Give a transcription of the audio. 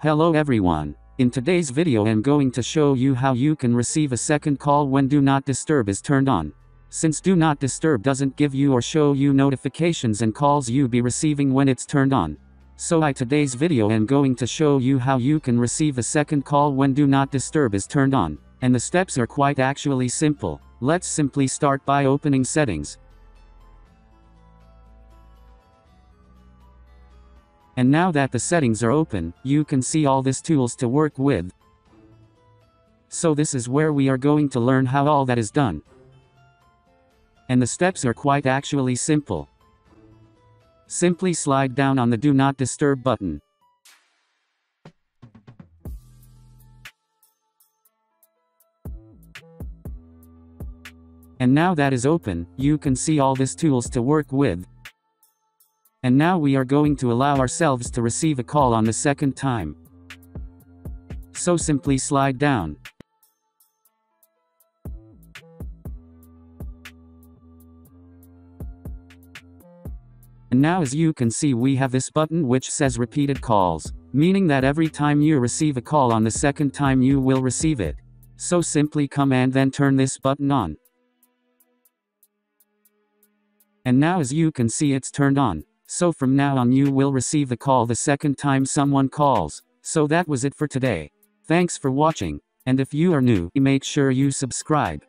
Hello everyone. In today's video I'm going to show you how you can receive a second call when Do Not Disturb is turned on. Since Do Not Disturb doesn't give you or show you notifications and calls you be receiving when it's turned on. So I today's video I'm going to show you how you can receive a second call when Do Not Disturb is turned on. And the steps are quite actually simple. Let's simply start by opening settings. And now that the settings are open, you can see all these tools to work with. So this is where we are going to learn how all that is done. And the steps are quite actually simple. Simply slide down on the Do Not Disturb button. And now that is open, you can see all these tools to work with. And now we are going to allow ourselves to receive a call on the second time. So simply slide down. And now as you can see we have this button which says repeated calls, meaning that every time you receive a call on the second time you will receive it. So simply come and then turn this button on. And now as you can see it's turned on. So from now on you will receive the call the second time someone calls. So that was it for today. Thanks for watching, and if you are new, make sure you subscribe.